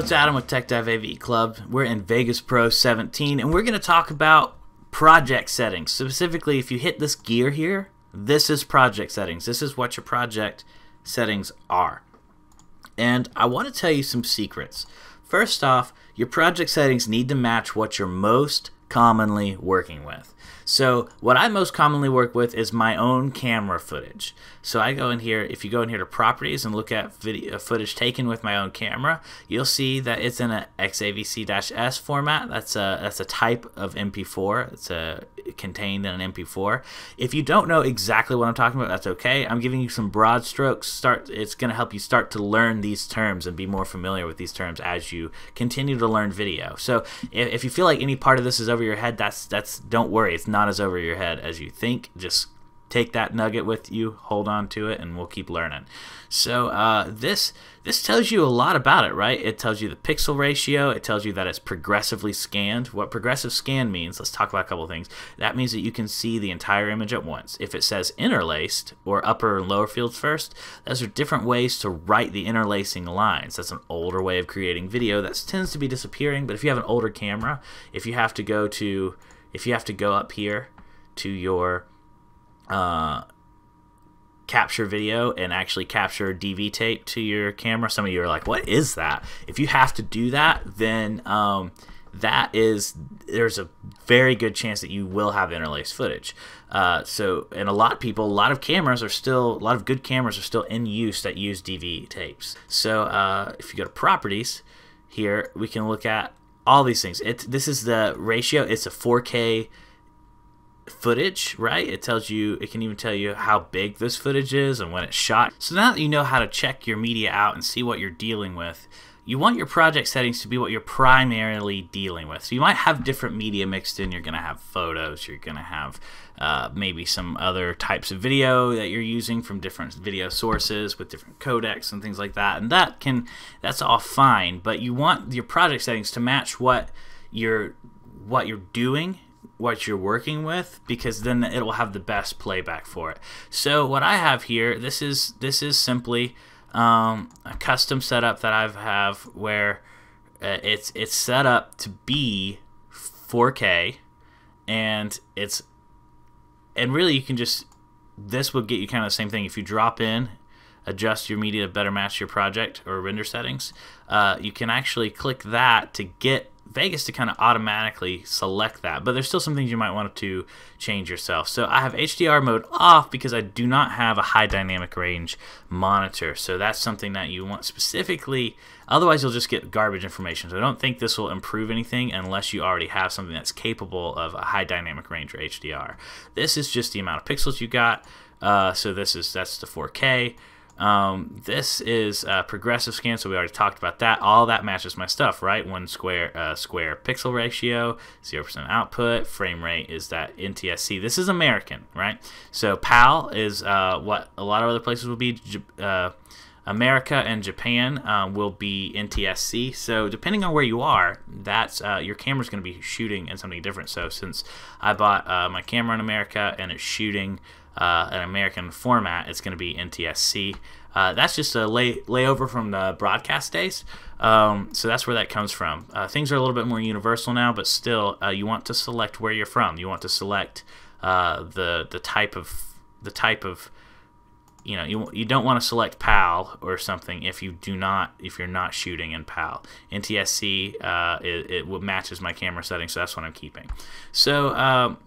it's Adam with Tech Dive AV Club. We're in Vegas Pro 17, and we're going to talk about project settings. Specifically, if you hit this gear here, this is project settings. This is what your project settings are. And I want to tell you some secrets. First off, your project settings need to match what you're most commonly working with. So what I most commonly work with is my own camera footage. So I go in here, if you go in here to properties and look at video uh, footage taken with my own camera, you'll see that it's in a XAVC-S format. That's a that's a type of MP4. It's a contained in an MP4. If you don't know exactly what I'm talking about, that's okay. I'm giving you some broad strokes. Start it's going to help you start to learn these terms and be more familiar with these terms as you continue to learn video. So if, if you feel like any part of this is over your head, that's that's don't worry. It's not not as over your head as you think. Just take that nugget with you, hold on to it, and we'll keep learning. So uh, this this tells you a lot about it, right? It tells you the pixel ratio. It tells you that it's progressively scanned. What progressive scan means, let's talk about a couple things. That means that you can see the entire image at once. If it says interlaced or upper and lower fields first, those are different ways to write the interlacing lines. That's an older way of creating video that tends to be disappearing. But if you have an older camera, if you have to go to if you have to go up here to your uh, capture video and actually capture DV tape to your camera, some of you are like, what is that? If you have to do that, then um, that is, there's a very good chance that you will have interlaced footage. Uh, so, and a lot of people, a lot of cameras are still, a lot of good cameras are still in use that use DV tapes. So, uh, if you go to properties here, we can look at all these things. It this is the ratio. It's a 4K footage, right? It tells you, it can even tell you how big this footage is and when it's shot. So now that you know how to check your media out and see what you're dealing with, you want your project settings to be what you're primarily dealing with. So you might have different media mixed in. You're going to have photos. You're going to have uh, maybe some other types of video that you're using from different video sources with different codecs and things like that. And that can that's all fine. But you want your project settings to match what you're what you're doing what you're working with because then it will have the best playback for it. So what I have here, this is this is simply um, a custom setup that I have where uh, it's it's set up to be 4K, and it's and really you can just this would get you kind of the same thing if you drop in adjust your media to better match your project or render settings uh, you can actually click that to get Vegas to kind of automatically select that, but there's still some things you might want to change yourself. So I have HDR mode off because I do not have a high dynamic range monitor. So that's something that you want specifically, otherwise you'll just get garbage information. So I don't think this will improve anything unless you already have something that's capable of a high dynamic range or HDR. This is just the amount of pixels you got. Uh, so this is that's the 4K. Um, this is uh, progressive scan, so we already talked about that. All that matches my stuff, right? One square uh, square pixel ratio, zero percent output. Frame rate is that NTSC. This is American, right? So PAL is uh, what a lot of other places will be. Uh, America and Japan uh, will be NTSC. So depending on where you are, that's uh, your camera's going to be shooting in something different. So since I bought uh, my camera in America and it's shooting uh, an American format, it's going to be NTSC. Uh, that's just a lay layover from the broadcast days. Um, so that's where that comes from. Uh, things are a little bit more universal now, but still, uh, you want to select where you're from. You want to select uh, the the type of the type of you know you, you don't want to select PAL or something if you do not if you're not shooting in PAL. NTSC uh, it, it matches my camera settings, so that's what I'm keeping. So um,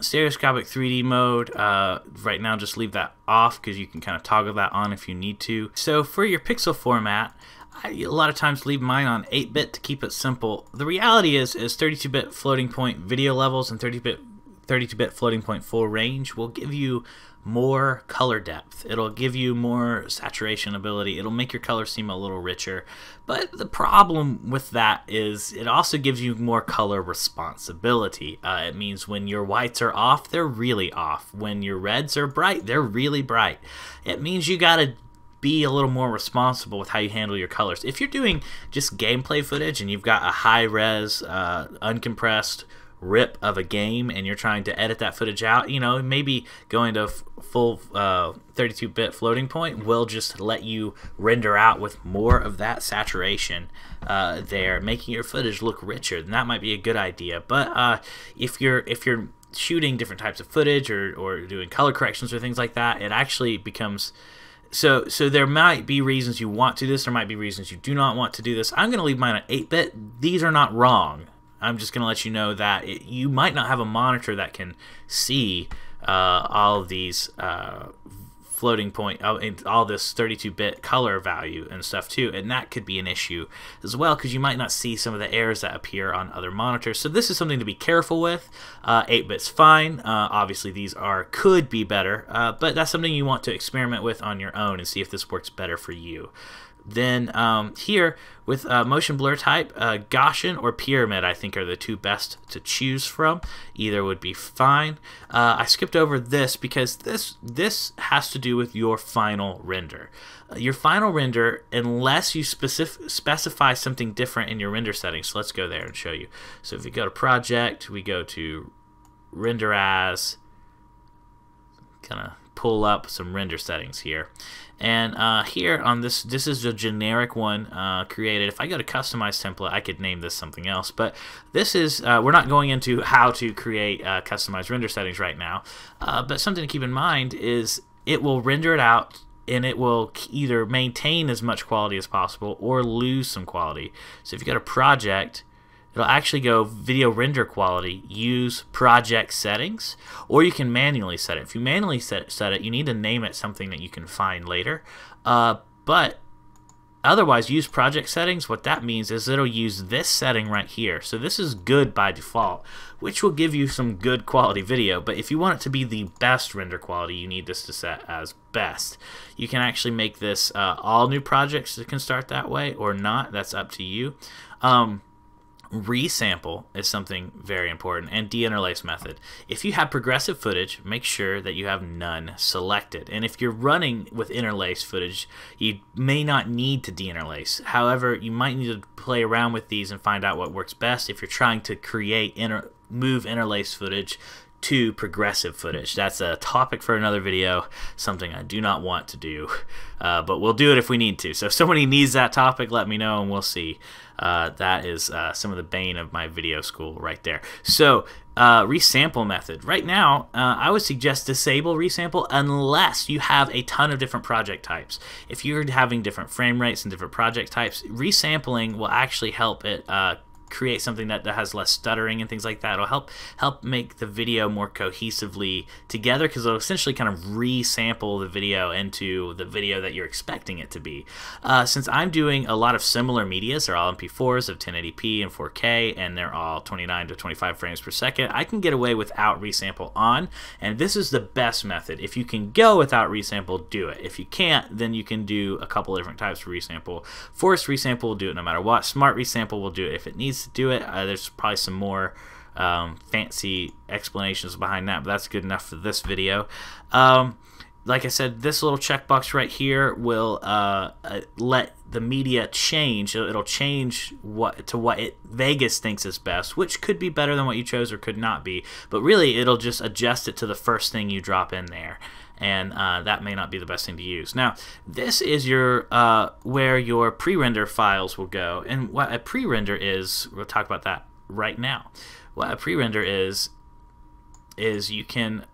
stereoscopic 3D mode, uh, right now just leave that off because you can kind of toggle that on if you need to. So for your pixel format, I a lot of times leave mine on 8-bit to keep it simple. The reality is, is 32-bit floating point video levels and 30-bit 32-bit floating point full range will give you more color depth. It'll give you more saturation ability. It'll make your color seem a little richer. But the problem with that is it also gives you more color responsibility. Uh, it means when your whites are off, they're really off. When your reds are bright, they're really bright. It means you gotta be a little more responsible with how you handle your colors. If you're doing just gameplay footage and you've got a high res, uh, uncompressed, rip of a game and you're trying to edit that footage out, you know, maybe going to full 32-bit uh, floating point will just let you render out with more of that saturation uh, there, making your footage look richer. And that might be a good idea. But uh, if you're if you're shooting different types of footage or, or doing color corrections or things like that, it actually becomes so so there might be reasons you want to do this there might be reasons you do not want to do this i'm going to leave mine at 8-bit these are not wrong I'm just going to let you know that it, you might not have a monitor that can see uh, all of these uh, floating point, uh, all this 32-bit color value and stuff too, and that could be an issue as well because you might not see some of the errors that appear on other monitors. So this is something to be careful with. 8-bit's uh, fine. Uh, obviously, these are could be better, uh, but that's something you want to experiment with on your own and see if this works better for you. Then um, here with uh, motion blur type, uh, Gaussian or Pyramid I think are the two best to choose from. Either would be fine. Uh, I skipped over this because this this has to do with your final render. Uh, your final render, unless you specific, specify something different in your render settings. So let's go there and show you. So if we go to Project, we go to Render As, kind of pull up some render settings here. And uh, here on this, this is a generic one uh, created. If I go to customize template, I could name this something else. But this is, uh, we're not going into how to create uh, customized render settings right now. Uh, but something to keep in mind is it will render it out and it will either maintain as much quality as possible or lose some quality. So if you go to project, it'll actually go video render quality, use project settings, or you can manually set it. If you manually set, set it, you need to name it something that you can find later. Uh, but otherwise, use project settings. What that means is it'll use this setting right here. So this is good by default, which will give you some good quality video. But if you want it to be the best render quality, you need this to set as best. You can actually make this uh, all new projects that can start that way or not. That's up to you. Um, Resample is something very important, and deinterlace method. If you have progressive footage, make sure that you have none selected. And if you're running with interlace footage, you may not need to deinterlace. However, you might need to play around with these and find out what works best if you're trying to create inter move interlace footage to progressive footage. That's a topic for another video, something I do not want to do, uh, but we'll do it if we need to. So if somebody needs that topic, let me know and we'll see. Uh, that is uh, some of the bane of my video school right there. So uh, resample method. Right now, uh, I would suggest disable resample unless you have a ton of different project types. If you're having different frame rates and different project types, resampling will actually help it uh, create something that, that has less stuttering and things like that. It'll help help make the video more cohesively together because it'll essentially kind of resample the video into the video that you're expecting it to be. Uh, since I'm doing a lot of similar medias, they're all MP4s of 1080p and 4K, and they're all 29 to 25 frames per second, I can get away without resample on, and this is the best method. If you can go without resample, do it. If you can't, then you can do a couple different types of resample. Forced resample will do it no matter what. Smart resample will do it if it needs to do it. Uh, there's probably some more um, fancy explanations behind that, but that's good enough for this video. Um, like I said, this little checkbox right here will uh, uh, let the media change. It'll change what to what it Vegas thinks is best, which could be better than what you chose or could not be. But really, it'll just adjust it to the first thing you drop in there and uh, that may not be the best thing to use. Now, this is your uh, where your pre-render files will go, and what a pre-render is, we'll talk about that right now. What a pre-render is, is you can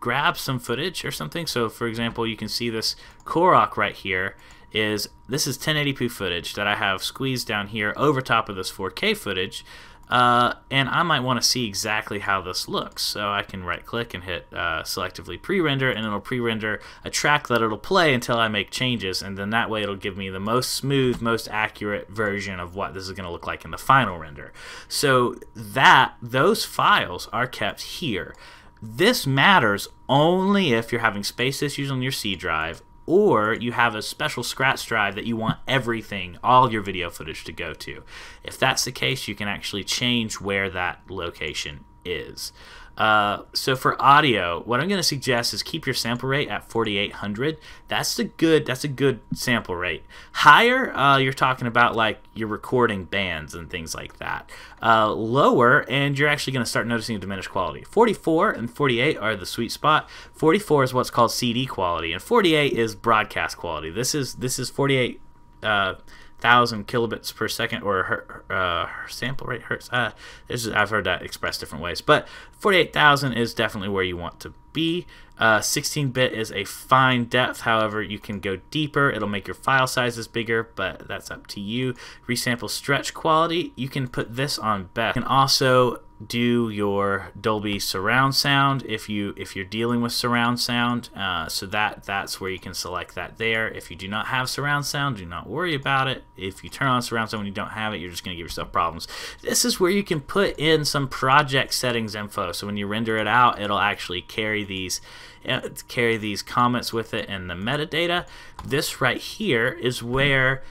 grab some footage or something. So, for example, you can see this Korok right here is this is 1080p footage that I have squeezed down here over top of this 4K footage uh, and I might want to see exactly how this looks. So I can right click and hit uh, selectively pre-render and it'll pre-render a track that it'll play until I make changes and then that way it'll give me the most smooth, most accurate version of what this is going to look like in the final render. So that, those files are kept here. This matters only if you're having space issues on your C drive or you have a special scratch drive that you want everything, all your video footage to go to. If that's the case, you can actually change where that location is. Uh, so for audio, what I'm going to suggest is keep your sample rate at 4800. That's a good. That's a good sample rate. Higher, uh, you're talking about like you're recording bands and things like that. Uh, lower, and you're actually going to start noticing a diminished quality. 44 and 48 are the sweet spot. 44 is what's called CD quality, and 48 is broadcast quality. This is this is 48 uh, thousand kilobits per second or her, uh, her sample rate hertz. Uh, this is, I've heard that expressed different ways, but 48,000 is definitely where you want to be. 16-bit uh, is a fine depth. However, you can go deeper. It'll make your file sizes bigger, but that's up to you. Resample stretch quality. You can put this on best. You can also do your Dolby surround sound if you if you're dealing with surround sound. Uh, so that that's where you can select that there. If you do not have surround sound, do not worry about it. If you turn on surround sound when you don't have it, you're just going to give yourself problems. This is where you can put in some project settings info. So when you render it out, it'll actually carry these uh, carry these comments with it and the metadata. This right here is where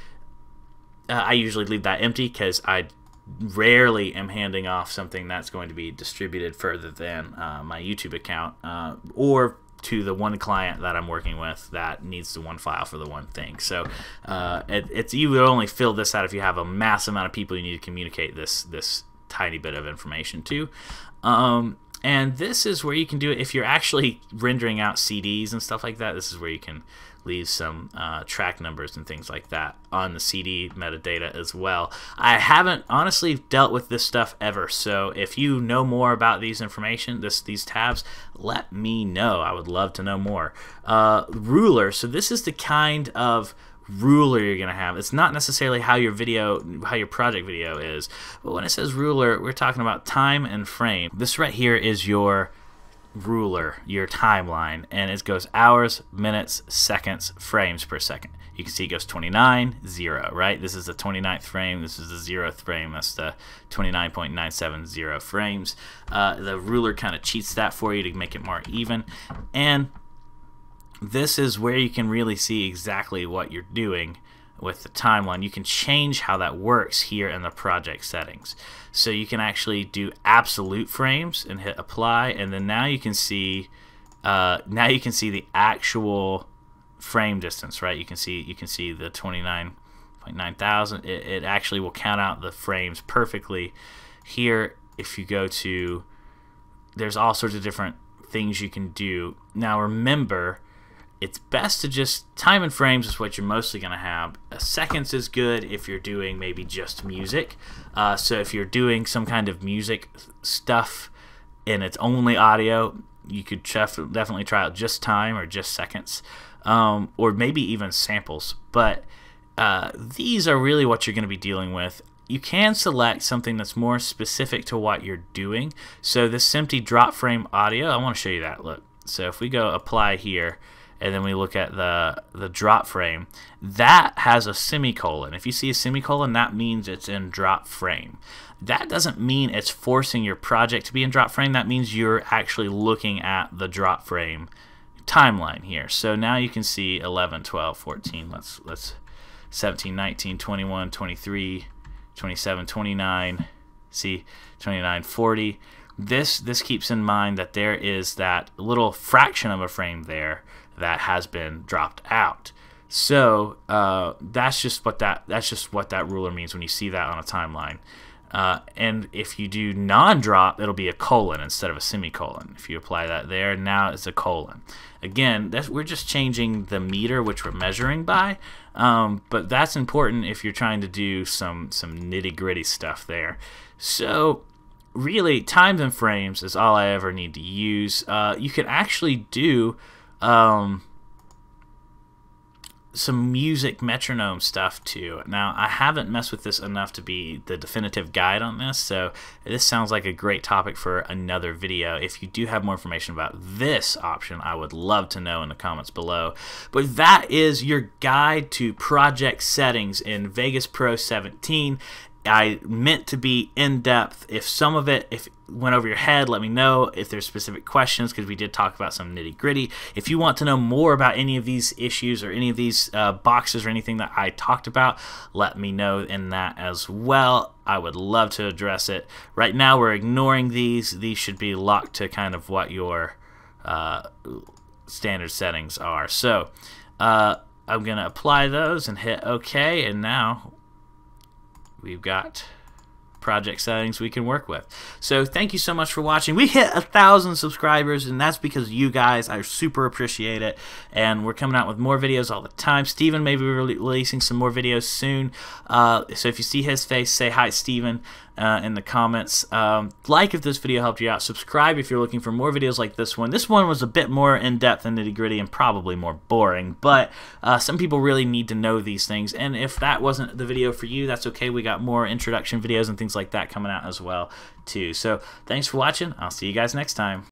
uh, I usually leave that empty because I rarely am handing off something that's going to be distributed further than uh, my YouTube account uh, or to the one client that I'm working with that needs the one file for the one thing. So uh, it, it's you would only fill this out if you have a mass amount of people you need to communicate this this tiny bit of information to. Um, and this is where you can do it if you're actually rendering out CDs and stuff like that. This is where you can leave some uh, track numbers and things like that on the CD metadata as well. I haven't honestly dealt with this stuff ever, so if you know more about these information, this these tabs, let me know. I would love to know more. Uh, ruler. So this is the kind of ruler you're going to have. It's not necessarily how your video, how your project video is. But when it says ruler, we're talking about time and frame. This right here is your ruler, your timeline, and it goes hours, minutes, seconds, frames per second. You can see it goes 29, 0, right? This is the 29th frame. This is the 0th frame. That's the 29.970 frames. Uh, the ruler kind of cheats that for you to make it more even. And this is where you can really see exactly what you're doing with the timeline. You can change how that works here in the project settings. So you can actually do absolute frames and hit apply, and then now you can see uh, now you can see the actual frame distance, right? You can see you can see the 29.9 thousand. It, it actually will count out the frames perfectly. Here, if you go to, there's all sorts of different things you can do. Now remember it's best to just time and frames is what you're mostly going to have. A seconds is good if you're doing maybe just music. Uh, so if you're doing some kind of music stuff and it's only audio, you could definitely try out just time or just seconds, um, or maybe even samples. But uh, these are really what you're going to be dealing with. You can select something that's more specific to what you're doing. So this empty drop frame audio, I want to show you that. Look, so if we go apply here and then we look at the the drop frame that has a semicolon. If you see a semicolon that means it's in drop frame. That doesn't mean it's forcing your project to be in drop frame. That means you're actually looking at the drop frame timeline here. So now you can see 11 12 14 let's let's 17 19 21 23 27 29 see 29 40 this this keeps in mind that there is that little fraction of a frame there that has been dropped out. So uh, that's just what that that's just what that ruler means when you see that on a timeline. Uh, and if you do non-drop, it'll be a colon instead of a semicolon. If you apply that there, now it's a colon. Again, we're just changing the meter which we're measuring by, um, but that's important if you're trying to do some some nitty-gritty stuff there. So really, times and frames is all I ever need to use. Uh, you can actually do um, some music metronome stuff too. Now, I haven't messed with this enough to be the definitive guide on this, so this sounds like a great topic for another video. If you do have more information about this option, I would love to know in the comments below. But that is your guide to project settings in Vegas Pro 17 I meant to be in depth. If some of it, if went over your head, let me know. If there's specific questions, because we did talk about some nitty gritty. If you want to know more about any of these issues or any of these uh, boxes or anything that I talked about, let me know in that as well. I would love to address it. Right now, we're ignoring these. These should be locked to kind of what your uh, standard settings are. So uh, I'm going to apply those and hit OK, and now we've got project settings we can work with. So thank you so much for watching. We hit a thousand subscribers, and that's because you guys. I super appreciate it. And we're coming out with more videos all the time. Steven may be releasing some more videos soon. Uh, so if you see his face, say hi, Steven uh, in the comments. Um, like if this video helped you out. Subscribe if you're looking for more videos like this one. This one was a bit more in-depth and nitty-gritty and probably more boring, but uh, some people really need to know these things. And if that wasn't the video for you, that's okay. We got more introduction videos and things like that coming out as well too. So thanks for watching. I'll see you guys next time.